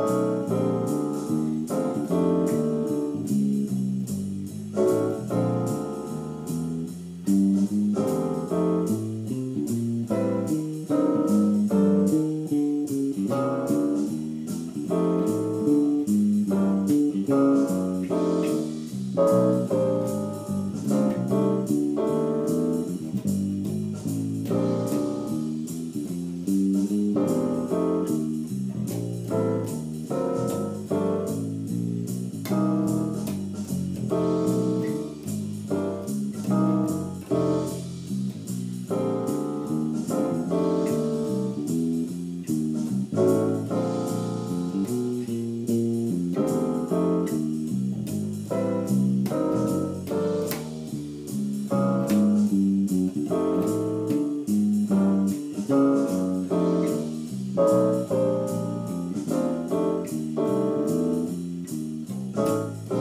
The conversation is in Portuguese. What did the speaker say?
Música Música